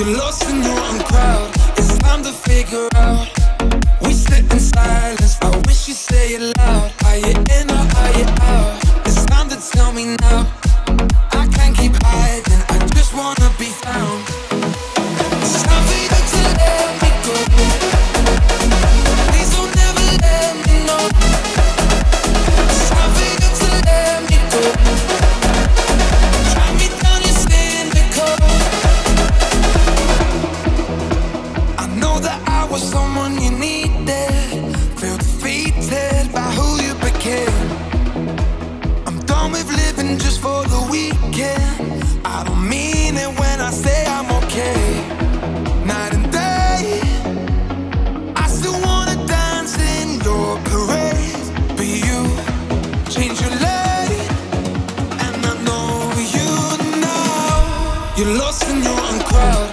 You're lost in your own crowd. It's time to figure out. We sit in silence. I wish you'd say it loud. Are you in or are you out? It's time to tell me now. lost in your own crowd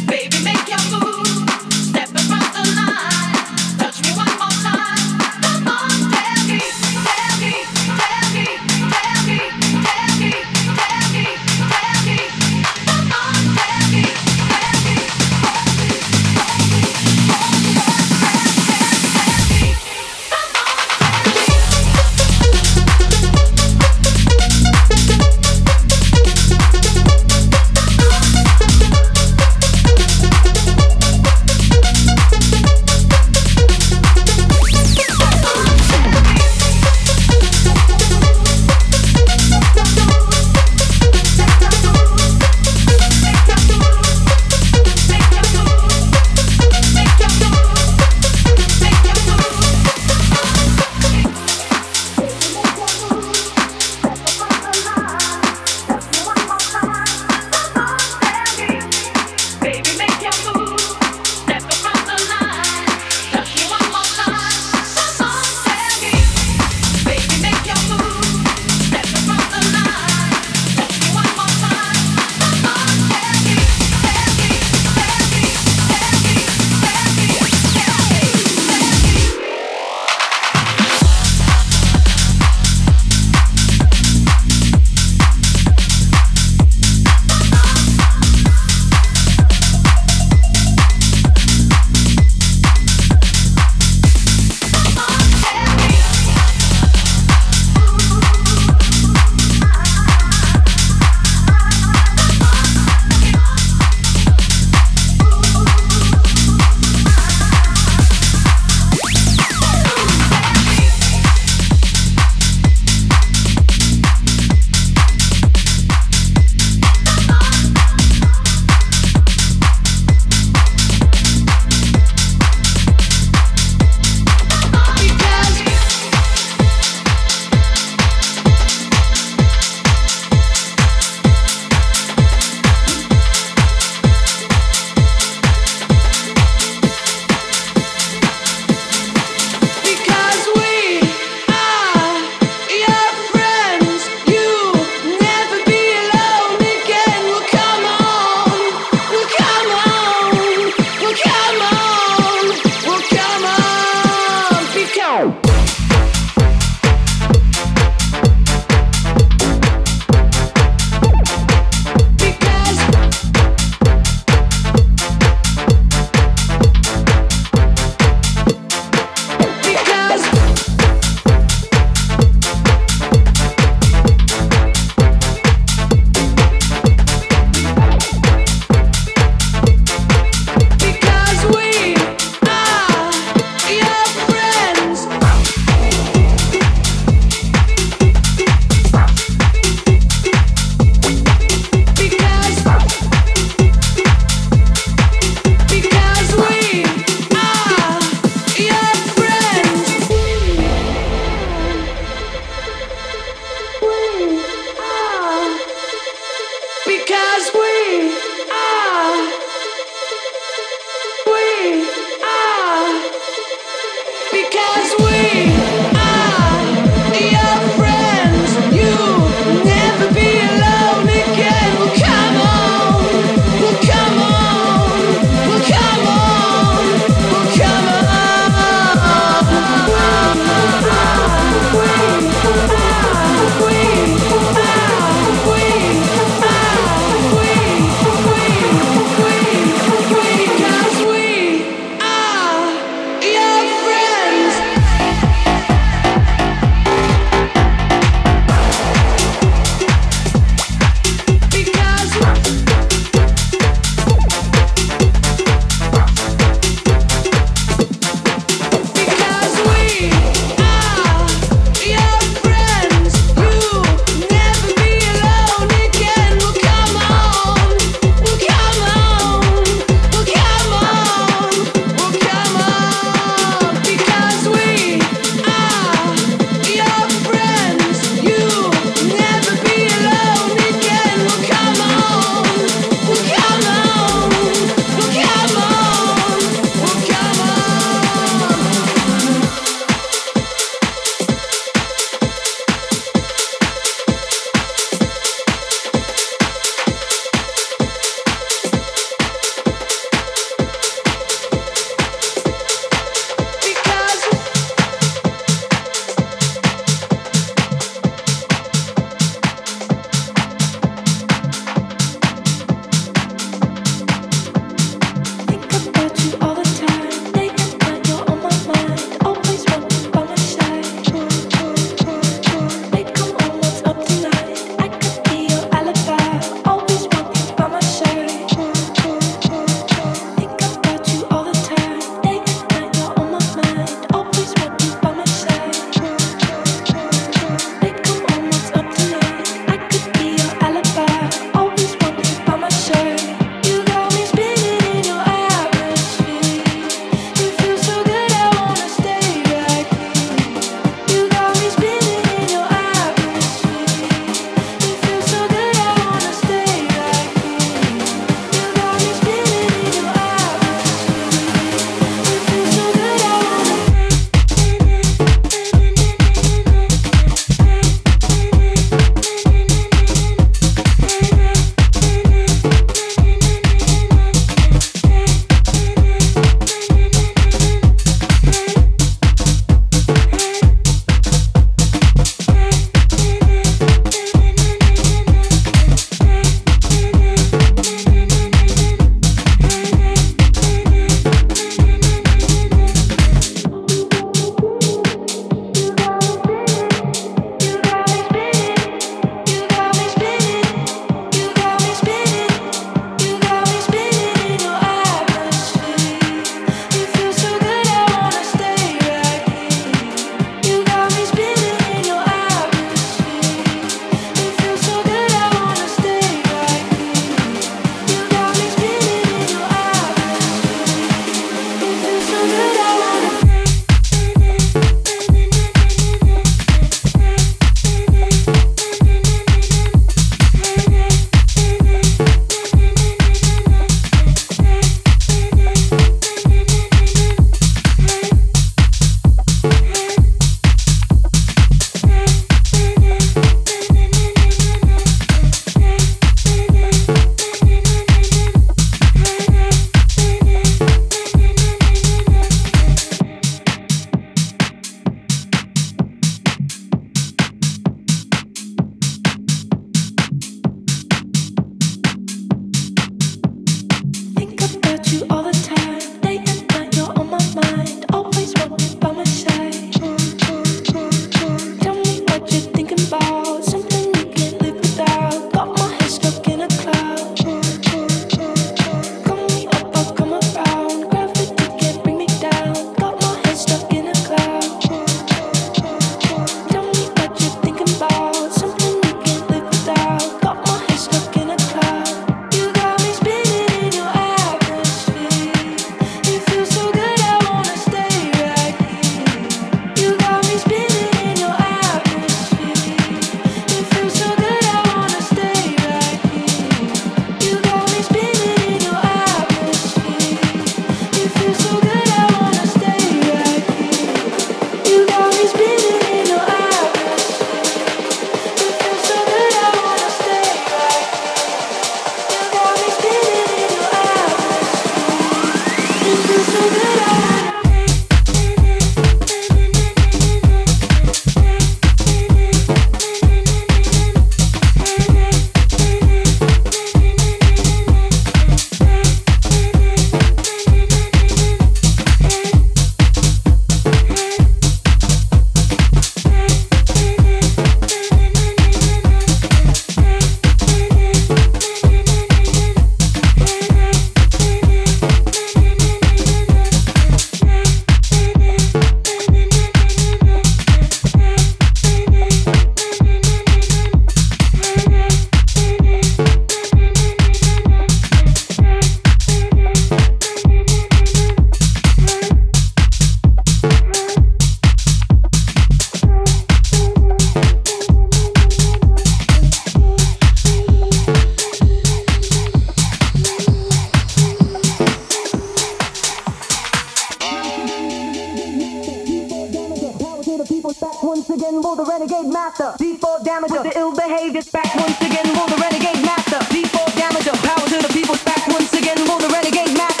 again, will the renegade master. default damage with the ill behavior. Back once again, will the renegade master. default damage. power to the people. back once again, will the renegade master.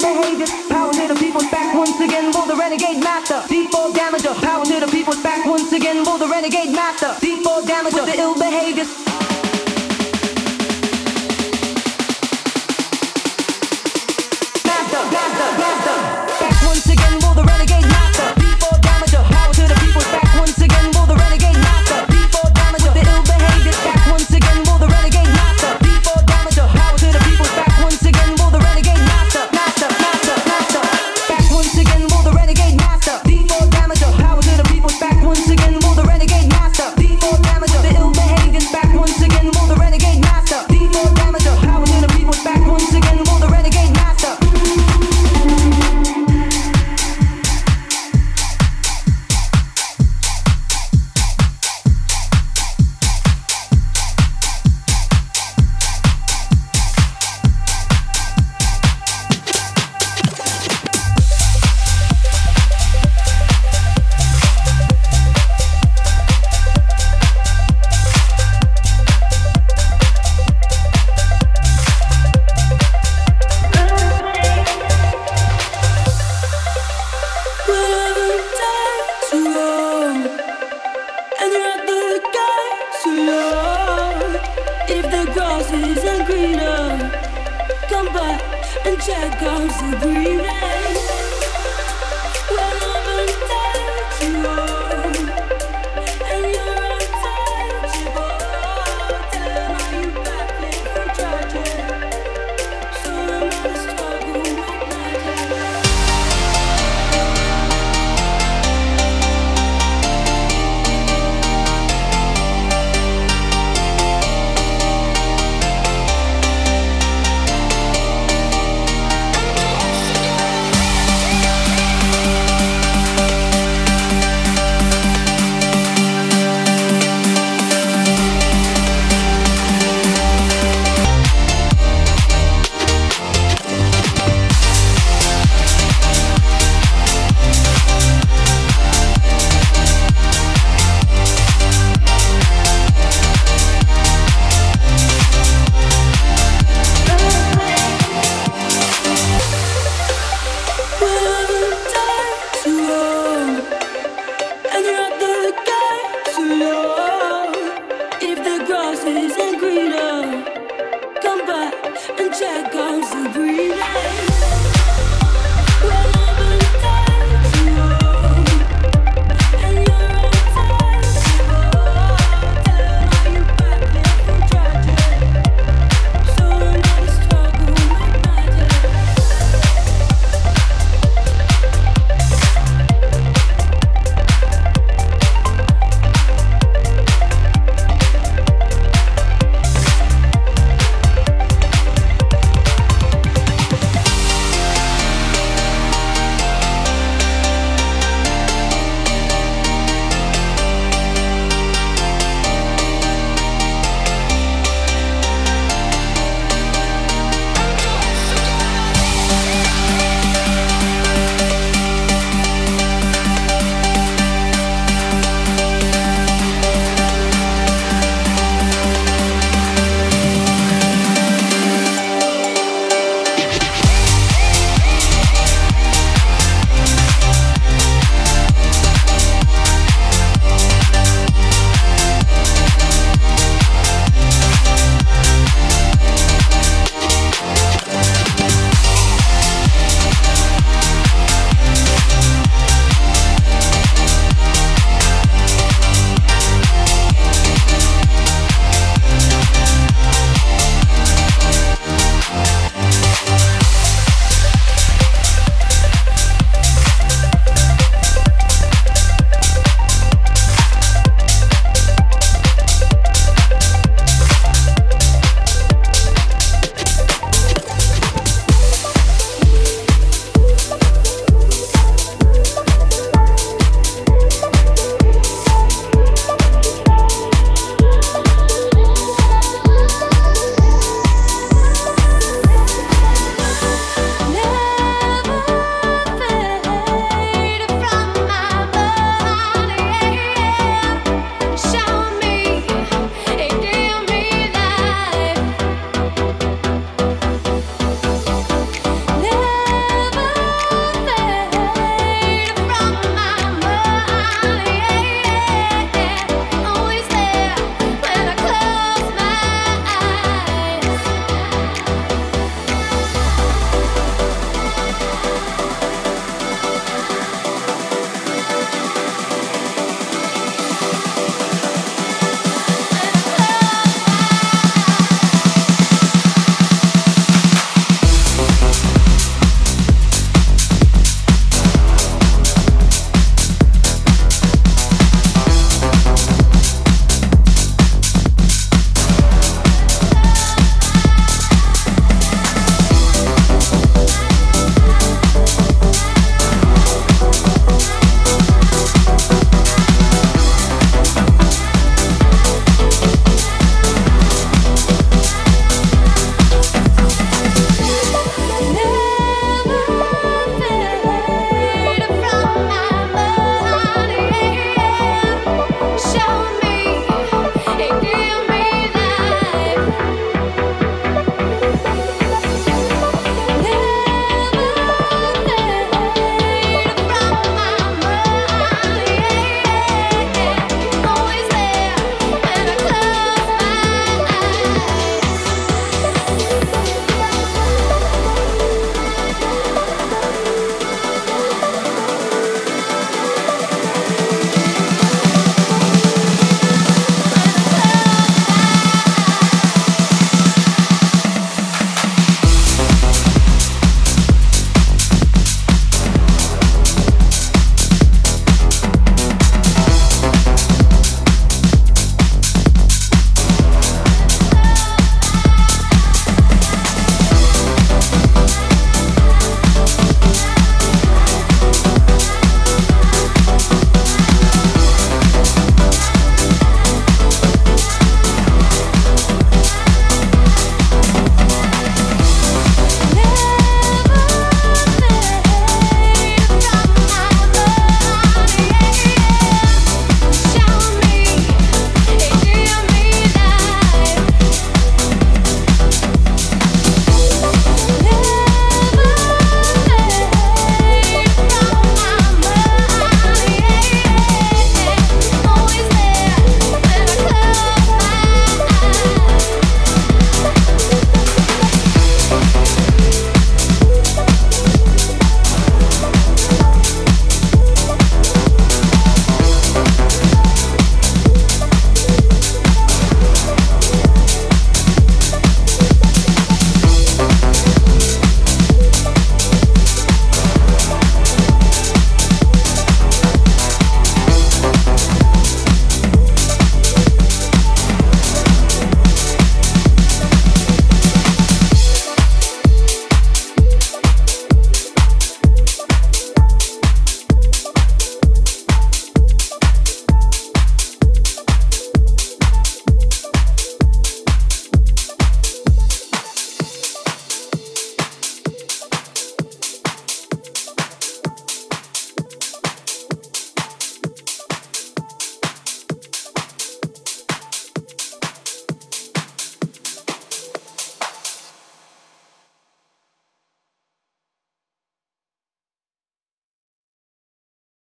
behavior. Power to the people's back once again Rule the renegade master. Default damager. Power to the people's back once again Rule the renegade master. Default damager. The ill behavior.